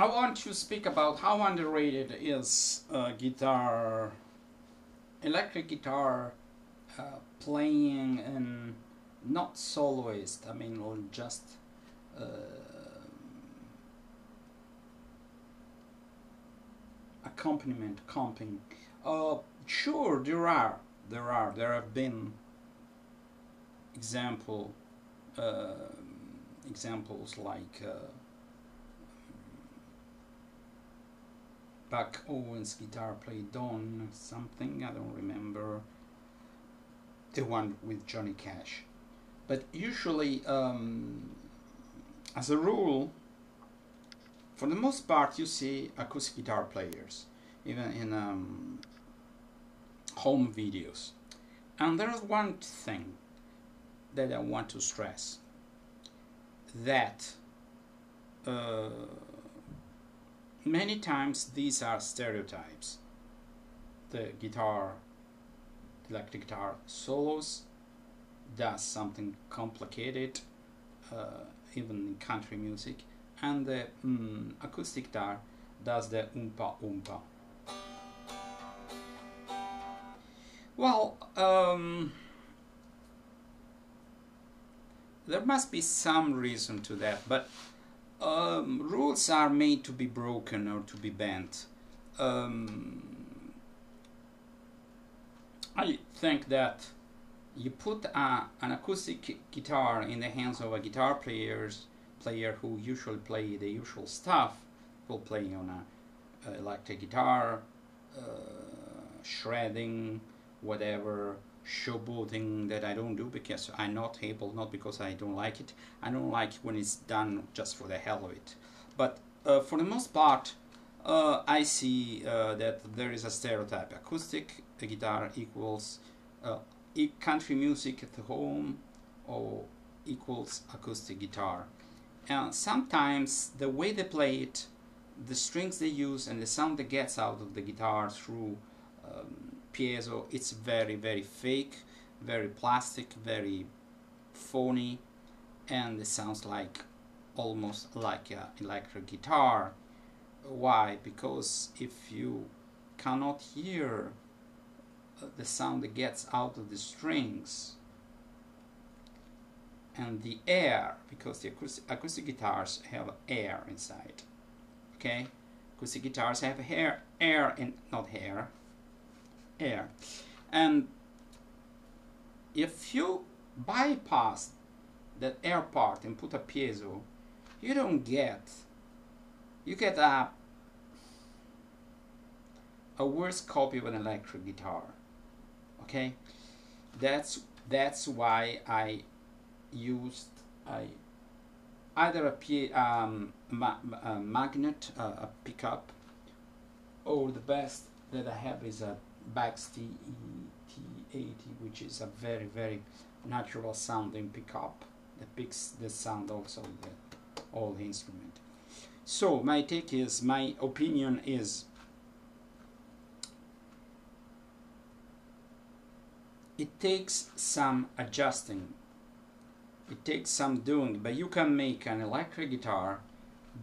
I want to speak about how underrated is uh, guitar, electric guitar uh, playing and not soloist. I mean, or just uh, accompaniment, comping. Uh, sure, there are, there are, there have been example, uh, examples like. Buck Owens guitar played on something, I don't remember. The one with Johnny Cash. But usually, um, as a rule, for the most part, you see acoustic guitar players, even in um, home videos. And there's one thing that I want to stress that uh, many times these are stereotypes. The guitar, electric guitar solos does something complicated, uh, even in country music, and the mm, acoustic guitar does the oompa oompa. Well, um, there must be some reason to that, but um, rules are made to be broken or to be bent. Um, I think that you put a, an acoustic guitar in the hands of a guitar players player who usually play the usual stuff, will play on a, a electric guitar, uh, shredding, whatever, showboating that I don't do because I'm not able, not because I don't like it. I don't like when it's done just for the hell of it. But uh, for the most part, uh, I see uh, that there is a stereotype. Acoustic guitar equals uh, country music at home or equals acoustic guitar. And sometimes the way they play it, the strings they use and the sound that gets out of the guitar through um, piezo it's very very fake very plastic very phony and it sounds like almost like an electric guitar. Why? Because if you cannot hear uh, the sound that gets out of the strings and the air because the acoustic, acoustic guitars have air inside okay? Acoustic guitars have hair air and not hair air. And if you bypass that air part and put a piezo, you don't get, you get a, a worse copy of an electric guitar. Okay? That's, that's why I used a, either a, pie, um, ma a magnet, uh, a pickup, or the best that I have is a Baggs TE80 which is a very very natural sounding pickup that picks the sound also of the the instrument. So my take is my opinion is it takes some adjusting. It takes some doing but you can make an electric guitar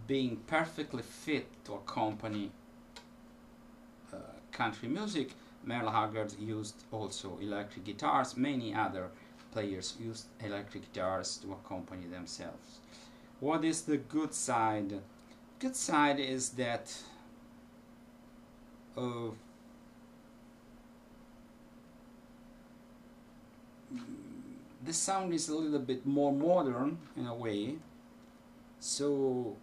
being perfectly fit to accompany uh, country music Merle Haggard used also electric guitars. Many other players used electric guitars to accompany themselves. What is the good side? Good side is that uh, the sound is a little bit more modern in a way. So,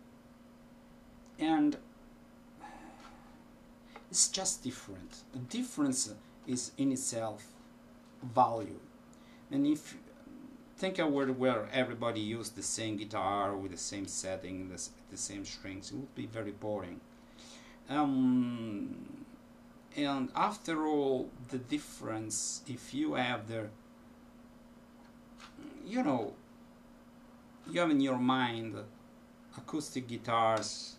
and it's just different. The difference is in itself value. And if think a world where everybody used the same guitar with the same setting, the, the same strings, it would be very boring. Um, and after all, the difference, if you have the, you know, you have in your mind acoustic guitars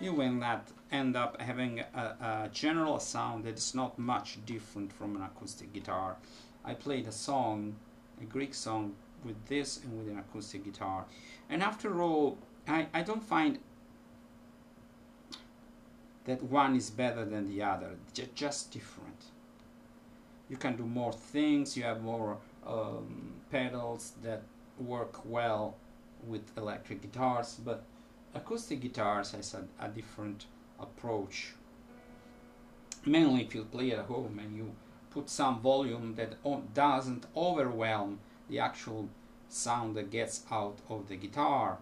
you will not end up having a, a, general sound that is not much different from an acoustic guitar. I played a song, a Greek song, with this and with an acoustic guitar. And after all, I, I don't find that one is better than the other, just different. You can do more things, you have more um, pedals that work well with electric guitars, but acoustic guitars has a, a different approach. Mainly if you play at home and you put some volume that doesn't overwhelm the actual sound that gets out of the guitar.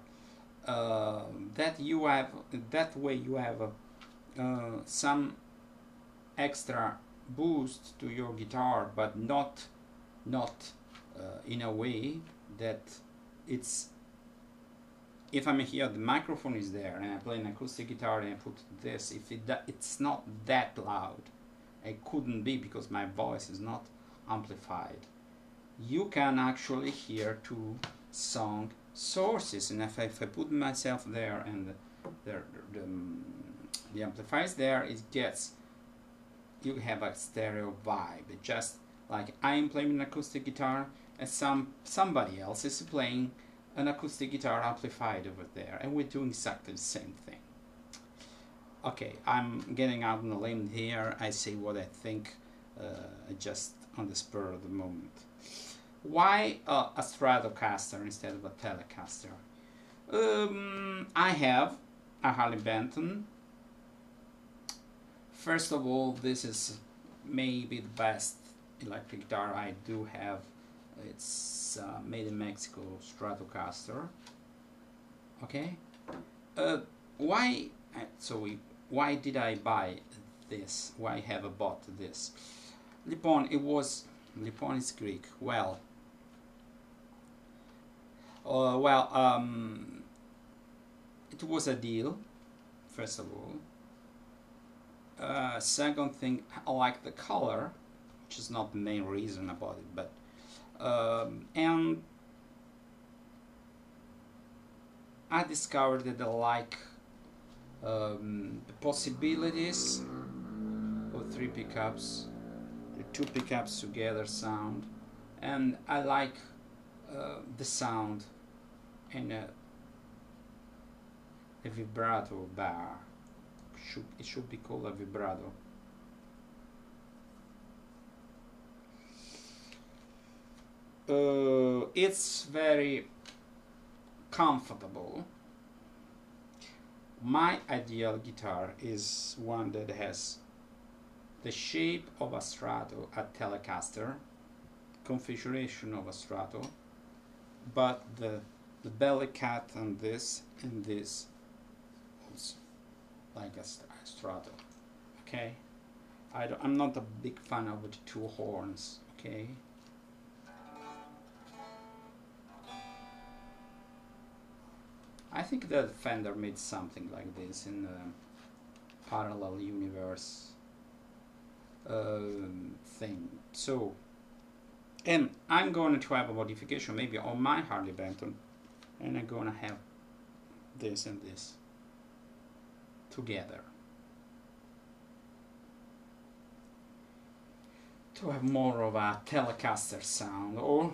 Uh, that you have that way you have uh, some extra boost to your guitar, but not not uh, in a way that it's if I'm here the microphone is there and I play an acoustic guitar and I put this. If it it's not that loud it couldn't be because my voice is not amplified. You can actually hear two song sources and if I, if I put myself there and the, the, the, um, the amplifiers there it gets you have a stereo vibe. Just like I am playing an acoustic guitar and some somebody else is playing an acoustic guitar amplified over there and we're doing exactly the same thing. Okay I'm getting out on a limb here. I say what I think uh, just on the spur of the moment. Why uh, a Stratocaster instead of a Telecaster? Um, I have a Harley Benton. First of all this is maybe the best electric guitar I do have it's uh, made in Mexico Stratocaster. Okay? Uh, why uh, so we why did I buy this? Why have I bought this? Lipon it was Lipon is Greek. Well uh, well um, it was a deal first of all. Uh, second thing I like the color which is not the main reason about it but um, and I discovered that I like um, the possibilities of three pickups, the two pickups together sound, and I like uh, the sound in a, a vibrato bar. Should, it should be called a vibrato. Uh, it's very comfortable. My ideal guitar is one that has the shape of a strato, a Telecaster, configuration of a strato, but the the belly cut and this and this also like a strato. Okay, I don't, I'm not a big fan of the two horns. Okay. Think that Fender made something like this in the parallel universe um, thing. So, and I'm going to have a modification maybe on my Harley Benton, and I'm going to have this and this together to have more of a Telecaster sound, or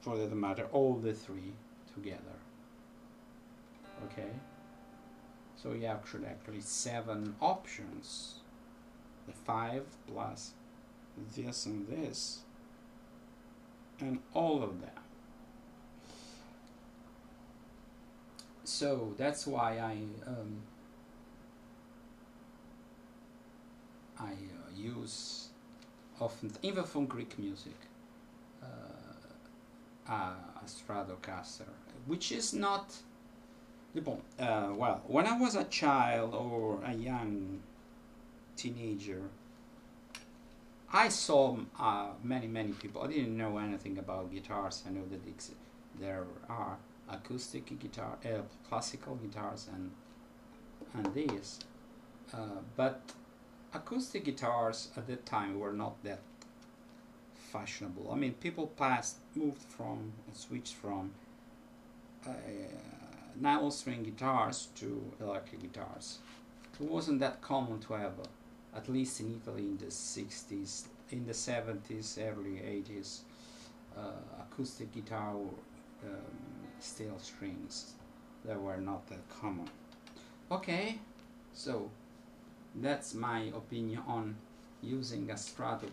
for that matter, all the three together okay. So you have actually seven options. The five plus this and this. And all of them. So that's why I um, I uh, use often even from Greek music uh, a Stratocaster which is not uh, well, when I was a child or a young teenager, I saw uh, many, many people. I didn't know anything about guitars. I know that there are acoustic guitar, uh, classical guitars, and and these, uh, but acoustic guitars at that time were not that fashionable. I mean, people passed, moved from, switched from. Nylon string guitars to electric guitars. It wasn't that common to have, uh, at least in Italy in the 60s, in the 70s, early 80s, uh, acoustic guitar or um, steel strings. that were not that common. Okay, so that's my opinion on using a Strato.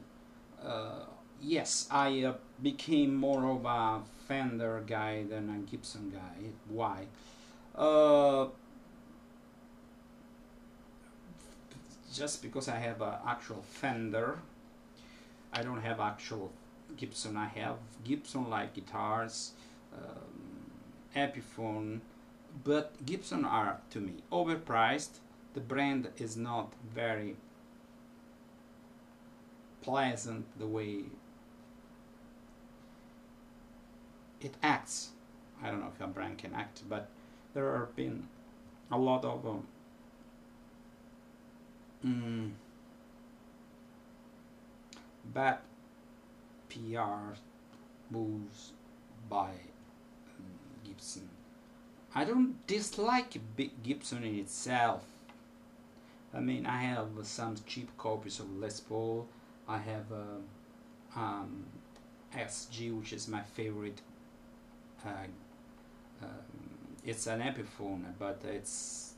Uh, yes, I uh, became more of a Fender guy than a Gibson guy. Why? Uh, just because I have an actual Fender, I don't have actual Gibson. I have Gibson-like guitars, um, Epiphone, but Gibson are to me overpriced. The brand is not very pleasant the way it acts. I don't know if a brand can act, but there have been a lot of um, mm, bad PR moves by um, Gibson. I don't dislike Gibson in itself. I mean, I have some cheap copies of Les Paul. I have a um, SG, which is my favorite. Uh, um, it's an Epiphone, but it's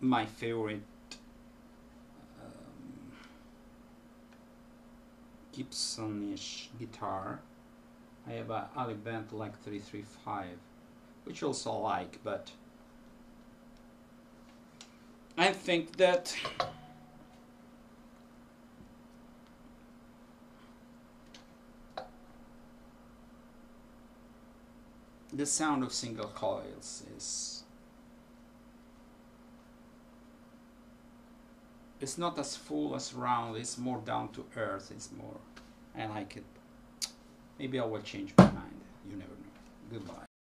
my favorite um, Gibsonish guitar. I have a Ali like 335 which also like, but I think that the sound of single coils is it's not as full as round it's more down to earth it's more I like it. Maybe I will change my mind you never know. Goodbye